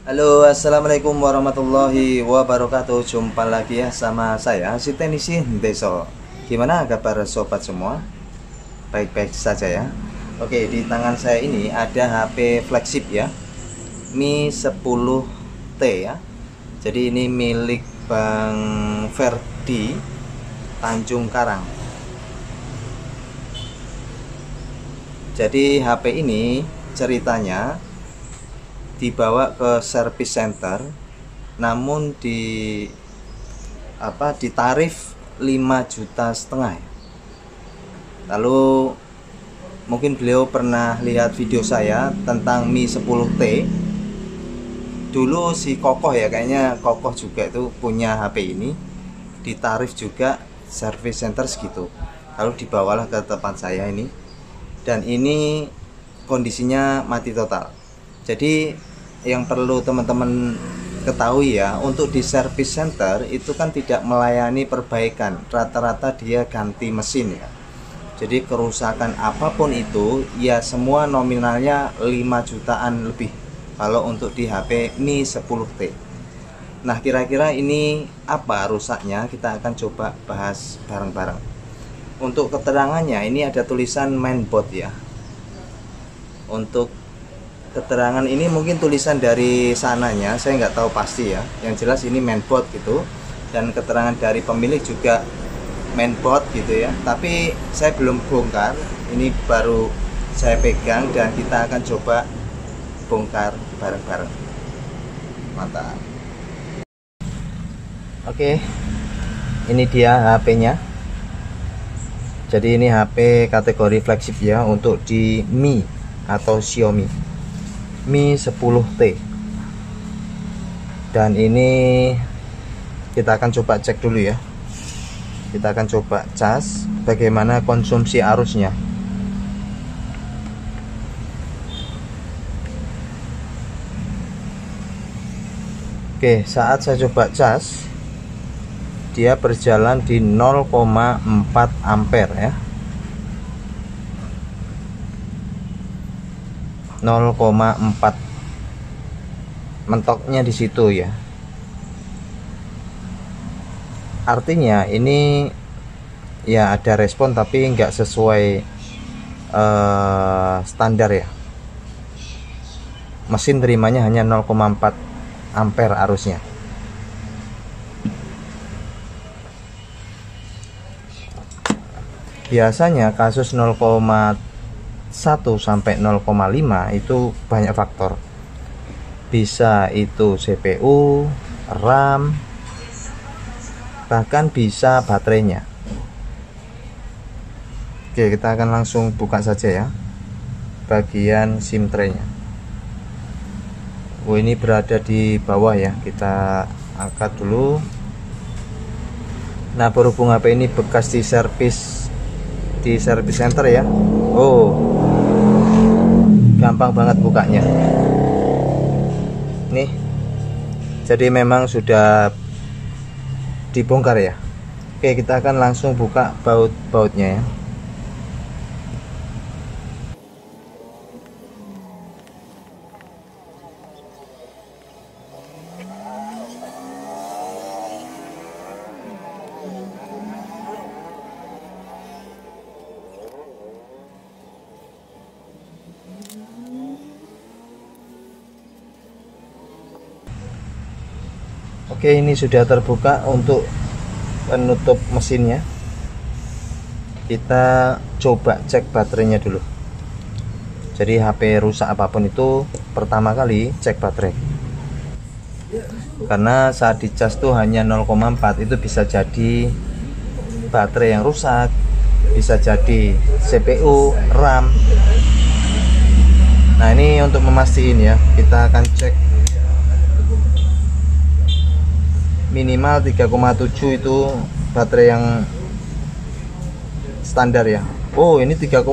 Halo assalamualaikum warahmatullahi wabarakatuh. Jumpa lagi ya sama saya si Tenisi Deso Gimana kabar sobat semua? Baik-baik saja ya. Oke di tangan saya ini ada HP flagship ya. Mi 10T ya. Jadi ini milik Bang Ferdi Tanjung Karang. Jadi HP ini ceritanya dibawa ke service center namun di apa di tarif 5 juta setengah lalu mungkin beliau pernah lihat video saya tentang Mi 10T dulu si Kokoh ya kayaknya Kokoh juga itu punya HP ini di tarif juga service center segitu. Lalu dibawalah ke tempat saya ini dan ini kondisinya mati total. Jadi yang perlu teman-teman ketahui ya untuk di service center itu kan tidak melayani perbaikan. Rata-rata dia ganti mesin ya. Jadi kerusakan apa pun itu ya semua nominalnya 5 jutaan lebih. Kalau untuk di HP Mi 10T nah kira-kira ini apa rusaknya? Kita akan coba bahas bareng-bareng. Untuk keterangannya ini ada tulisan mainboard ya. Untuk keterangan ini mungkin tulisan dari sananya saya nggak tahu pasti ya. Yang jelas ini mainboard gitu. Dan keterangan dari pemilik juga mainboard gitu ya. Tapi saya belum bongkar. Ini baru saya pegang dan kita akan coba bongkar bareng-bareng. Mantap. Oke ini dia HP nya jadi ini HP kategori flagship ya untuk di Mi atau Xiaomi Mi 10T dan ini kita akan coba cek dulu ya. Kita akan coba cas bagaimana konsumsi arusnya. Oke saat saya coba cas dia berjalan di 0,4 ampere ya 0,4 mentoknya di situ ya. Artinya ini ya ada respon tapi nggak sesuai uh, standar ya. Mesin terimanya hanya 0,4 ampere arusnya. Biasanya kasus 0, 1 sampai 0,5 itu banyak faktor. Bisa itu CPU, RAM, bahkan bisa baterainya. Oke, kita akan langsung buka saja ya. Bagian SIM tray-nya. Oh, ini berada di bawah ya. Kita angkat dulu. Nah, berhubung HP ini bekas di servis di service center ya. Oh, gampang banget bukanya. Nih. Jadi memang sudah dibongkar ya. Oke kita akan langsung buka baut-bautnya ya Oke ini sudah terbuka untuk penutup mesinnya. Kita coba cek baterainya dulu. Jadi HP rusak apa pun itu pertama kali cek baterai. Karena saat dicas tuh hanya 0,4 itu bisa jadi baterai yang rusak bisa jadi CPU RAM. Nah ini untuk memastikan ya kita akan cek minimal 3,7 itu baterai yang standar ya. Oh ini 3,6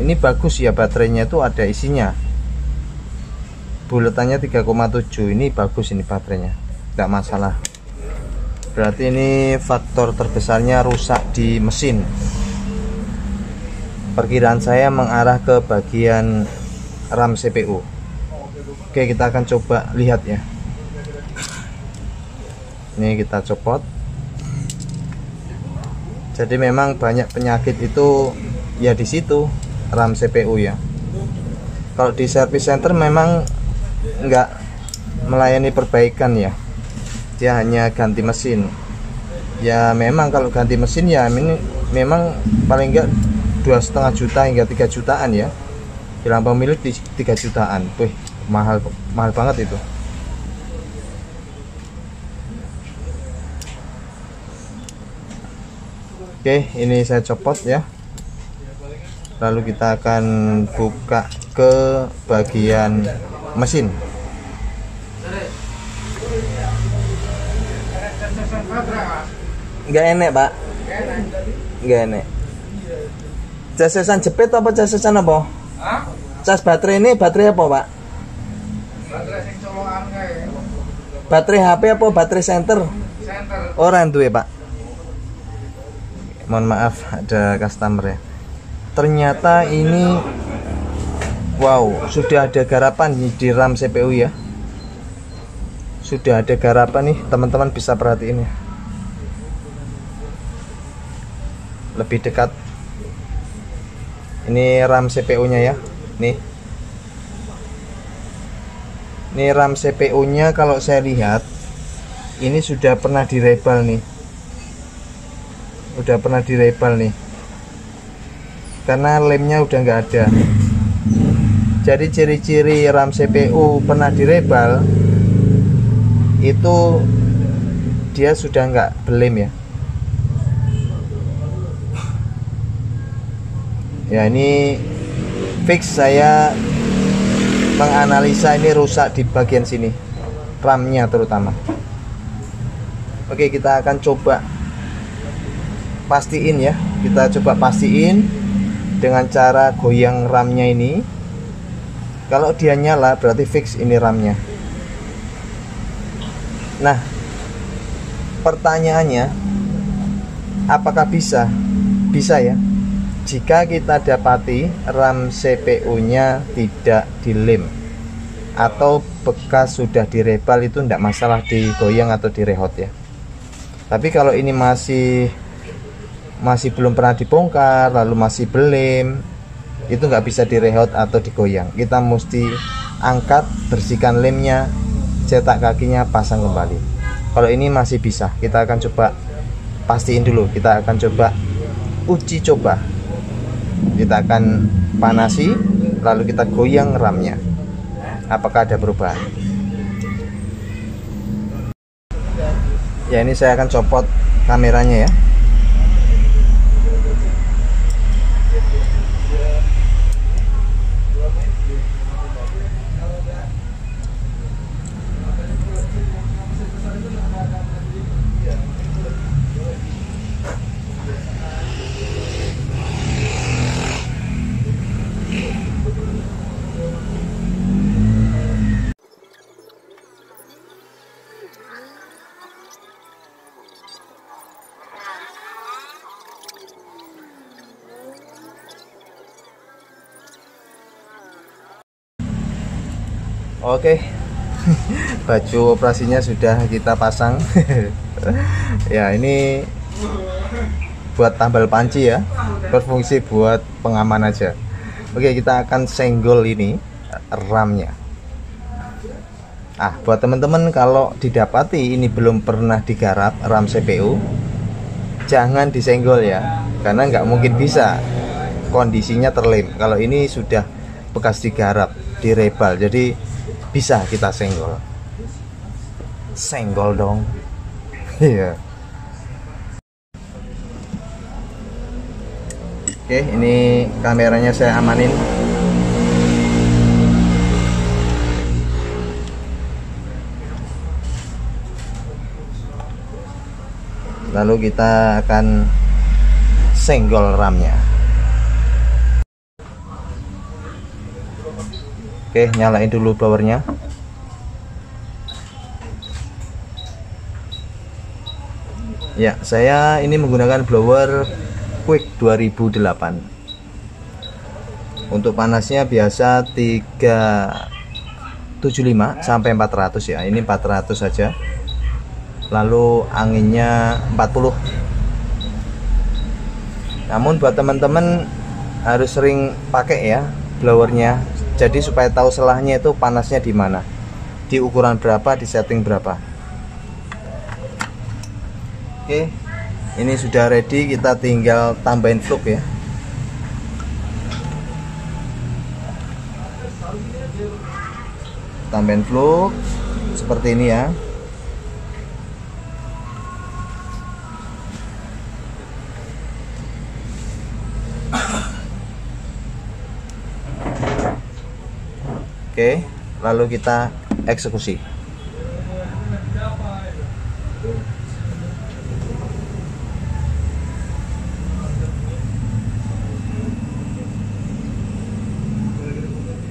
ini bagus ya baterainya itu ada isinya. Buletannya 3,7 ini bagus ini baterainya. Tidak masalah. Berarti ini faktor terbesarnya rusak di mesin. Perkiraan saya mengarah ke bagian RAM CPU oke kita akan coba lihat ya ini kita copot. Jadi memang banyak penyakit itu ya di situ RAM CPU ya. Kalau di service center memang enggak melayani perbaikan ya. Dia hanya ganti mesin. Ya memang kalau ganti mesin ya ini memang paling enggak dua setengah juta hingga tiga jutaan ya. Bilang pemilik tiga jutaan. Wih mahal mahal banget itu oke ini saya copot ya. Lalu kita akan buka ke bagian mesin. Enggak enek pak. Enggak enek. Casesan jepit apa casesan apa? Cas baterai ini baterai apa pak? Baterai HP apa baterai center orang tuh ya pak mohon maaf ada customer ya. Ternyata ini wow sudah ada garapan di RAM CPU ya. Sudah ada garapan nih teman-teman bisa perhatiin ya. Lebih dekat. Ini RAM CPU nya ya nih. Ini RAM CPU nya kalau saya lihat ini sudah pernah direbal nih udah pernah direbal nih. Karena lemnya udah nggak ada. Jadi ciri-ciri RAM CPU pernah direbal itu dia sudah nggak belem ya. Ya ini fix saya menganalisa ini rusak di bagian sini RAM-nya terutama. Oke kita akan coba pastiin ya. Kita coba pastiin dengan cara goyang RAM-nya ini. Kalau dia nyala berarti fix ini RAM-nya. Nah pertanyaannya apakah bisa? Bisa ya. Jika kita dapati RAM CPU nya tidak dilem atau bekas sudah direbal itu tidak masalah digoyang atau direhot ya. Tapi kalau ini masih masih belum pernah dibongkar lalu masih belem itu nggak bisa direhot atau digoyang. Kita mesti angkat bersihkan lemnya cetak kakinya pasang kembali. Kalau ini masih bisa kita akan coba pastiin dulu. Kita akan coba uji coba. Kita akan panasi lalu kita goyang ramnya. Apakah ada perubahan? Ya ini saya akan copot kameranya ya Oke. Baju operasinya sudah kita pasang. Ya ini Buat tambal panci ya. Berfungsi buat pengaman aja. Oke kita akan senggol ini RAM-nya. Ah buat teman-teman kalau didapati ini belum pernah digarap RAM CPU Jangan disenggol ya Karena nggak mungkin bisa. Kondisinya terlem Kalau ini sudah bekas digarap Direbal. Jadi bisa kita senggol. Senggol dong. Iya. Oke ini kameranya saya amanin. Lalu kita akan senggol ramnya Oke, nyalain dulu blowernya. Ya, saya ini menggunakan blower Quick 2008. Untuk panasnya biasa 3 75 sampai 400 ya ini 400 saja lalu anginnya 40 namun buat teman-teman harus sering pakai ya blowernya jadi supaya tahu selahnya itu panasnya di mana? Di ukuran berapa di setting berapa? Oke ini sudah ready kita tinggal tambahin fluk ya. Tambahin fluk seperti ini ya Oke, lalu kita eksekusi.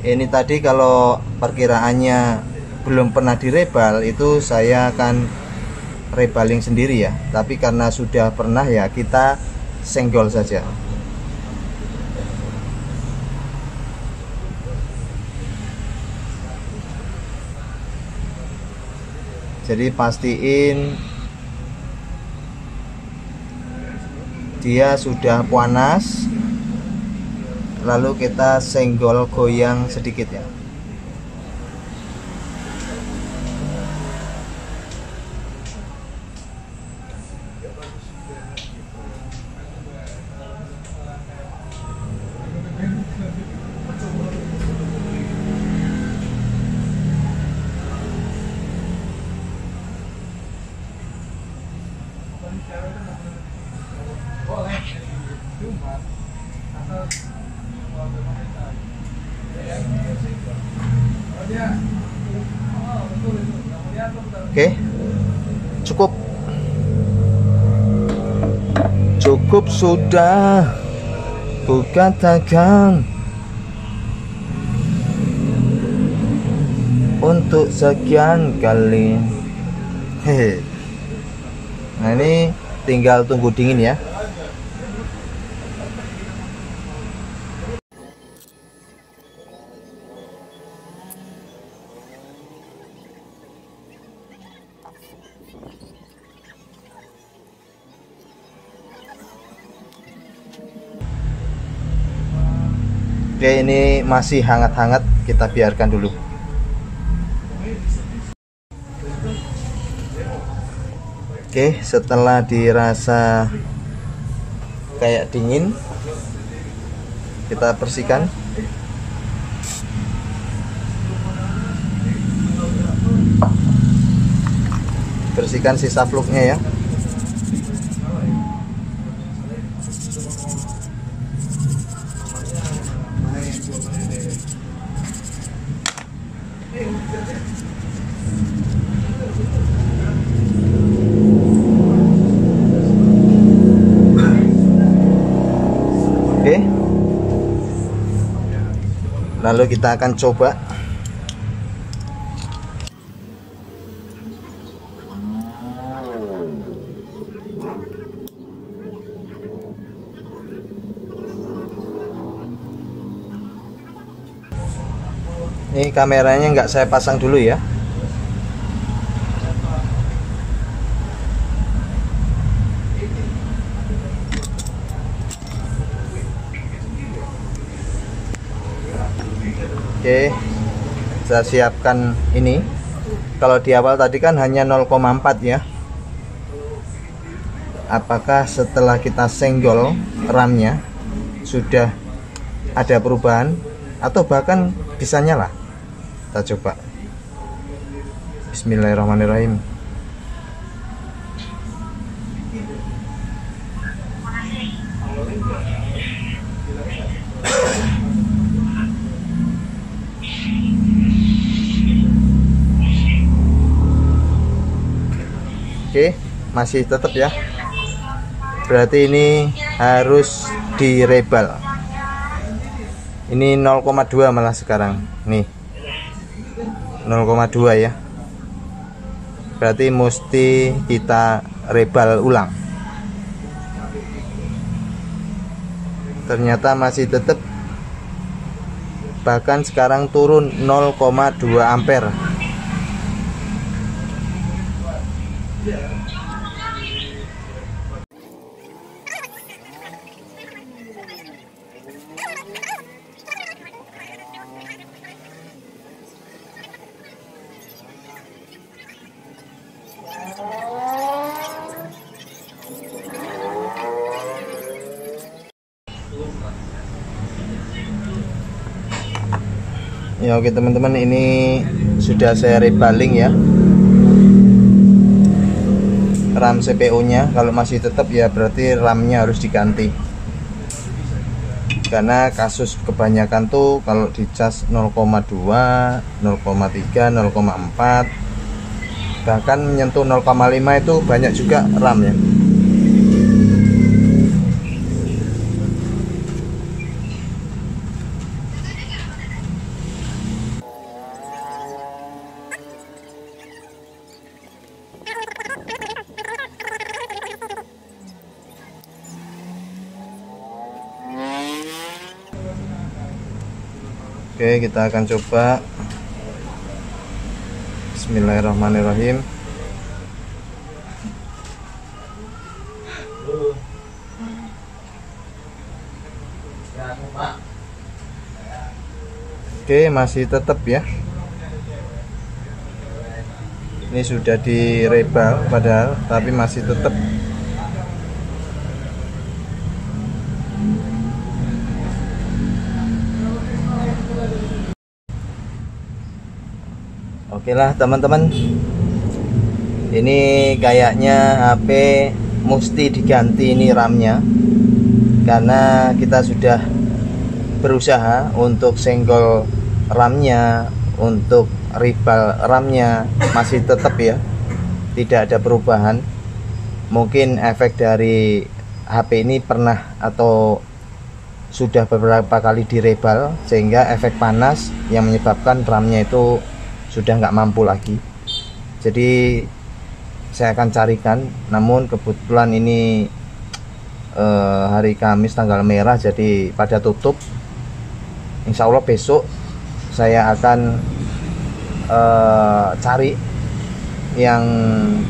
Ini tadi kalau perkiraannya belum pernah direbal itu saya akan rebaling sendiri ya. Tapi karena sudah pernah ya kita senggol saja. Jadi pastiin dia sudah panas lalu kita senggol goyang sedikit ya Oke, cukup, cukup sudah, takkan untuk sekian kali. Nah ini tinggal tunggu dingin ya. Masih hangat-hangat kita biarkan dulu. Oke setelah dirasa kayak dingin kita bersihkan. Bersihkan sisa fluknya ya Lalu kita akan coba Ini kameranya nggak saya pasang dulu ya. Oke, saya siapkan ini. Kalau di awal tadi kan hanya 0,4 ya. Apakah setelah kita senggol RAM-nya sudah ada perubahan atau bahkan bisa nyala? Kita coba. Bismillahirrahmanirrahim. Oke, masih tetap ya. Berarti ini harus direbal. Ini 0,2 malah sekarang. Nih. 0,2 ya. Berarti mesti kita rebal ulang. Ternyata masih tetap bahkan sekarang turun 0,2 ampere ya oke teman-teman ini sudah saya rebaling ya. RAM CPU nya kalau masih tetap ya berarti RAM nya harus diganti. Karena kasus kebanyakan tuh kalau dicas 0,2 0,3 0,4 bahkan menyentuh 0,5 itu banyak juga RAM ya Oke kita akan coba. Bismillahirrahmanirrahim. Oke masih tetap ya. Ini sudah direbal padahal tapi masih tetap Oke lah teman-teman. Ini kayaknya HP mesti diganti ini RAM-nya. Karena kita sudah berusaha untuk senggol RAM-nya Untuk rival RAM-nya masih tetap ya. Tidak ada perubahan. Mungkin efek dari HP ini pernah atau sudah beberapa kali direbal sehingga efek panas yang menyebabkan RAM-nya itu sudah nggak mampu lagi. Jadi saya akan carikan namun kebetulan ini eh, hari Kamis tanggal merah jadi pada tutup. Insya Allah besok saya akan eh, cari yang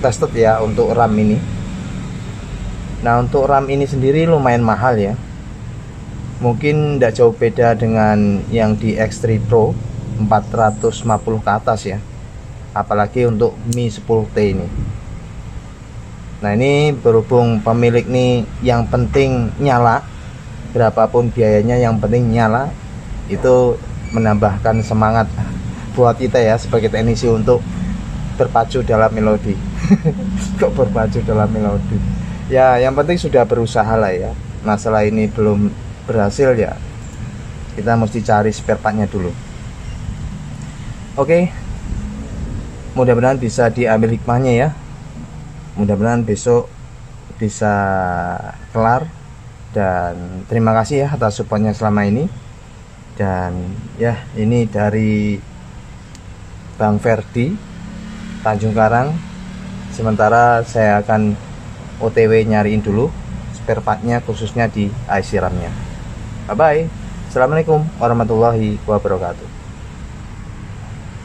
tested ya untuk RAM ini. Nah untuk RAM ini sendiri lumayan mahal ya. Mungkin tidak jauh beda dengan yang di X3 Pro 450 ke atas ya. Apalagi untuk Mi 10T ini. Nah ini berhubung pemilik nih yang penting nyala berapapun biayanya yang penting nyala itu menambahkan semangat buat kita ya sebagai teknisi untuk berpacu dalam melodi. Kok berpacu dalam melodi? Ya yang penting sudah berusaha lah ya. Masalah ini belum berhasil ya. Kita mesti cari spare partnya dulu Oke. Mudah-mudahan bisa diambil hikmahnya ya. Mudah-mudahan besok bisa kelar. Dan terima kasih ya atas supportnya selama ini. Dan ya ini dari Bang Ferdi Tanjung Karang. Sementara saya akan OTW nyariin dulu spare partnya khususnya di IC RAM nya bye bye Assalamualaikum warahmatullahi wabarakatuh